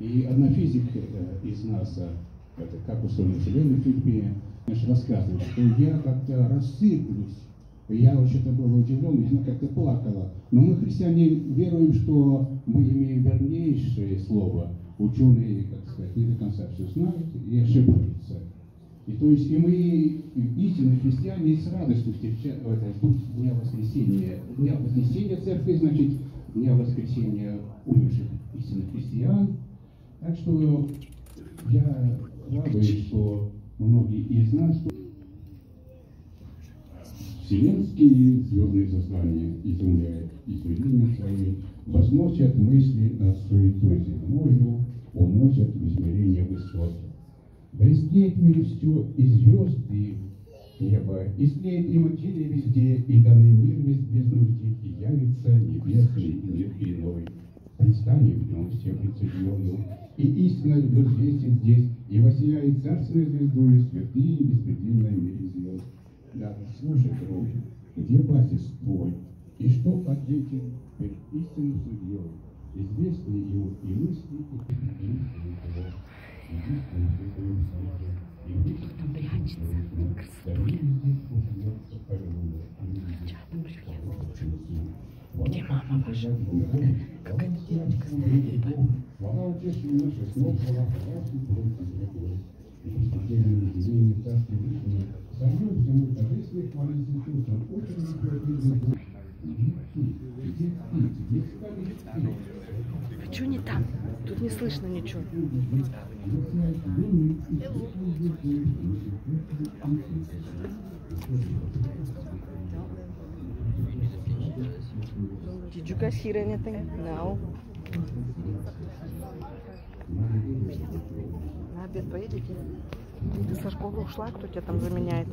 И одна физик э, из НАСА, это как устроена Вселенная в Филиппине, значит, рассказывает, что я как-то рассыплюсь. Я вообще-то был удивлен, и она как-то плакала. Но мы, христиане, веруем, что мы имеем вернейшее слово. Ученые, как сказать, не до конца все знают и ошибаются. И то есть и мы, истинные христиане, с радостью встречаем ждут Дня Воскресения. Дня Воскресения Церкви, значит, Дня Воскресения умерших истинных христиан. Так что я радуюсь, что многие из нас Вселенские звездные сознания, изумляя измерения свои, возносят мысли над суетой земною, уносят в измерения высот. В мире все, и звезды, и небо, и слеет и материя везде, и данный мир весь безнужден, и явится небесный мир иной. Предстанем в нем все прицепленную, и истина любовь весит здесь, и воссияет царственной звездою святые беспредельной мире звезд. Да, слушай, друг, где базис твой, и что ответил перед истинным судьей, известны ему и мысли, и Где мама ваша? Какая-то девочка стоит. Вы что не там? Тут не слышно ничего. Did you guys hear anything? No. На обед поедете? Ты со школы ушла? Кто тебя там заменяет?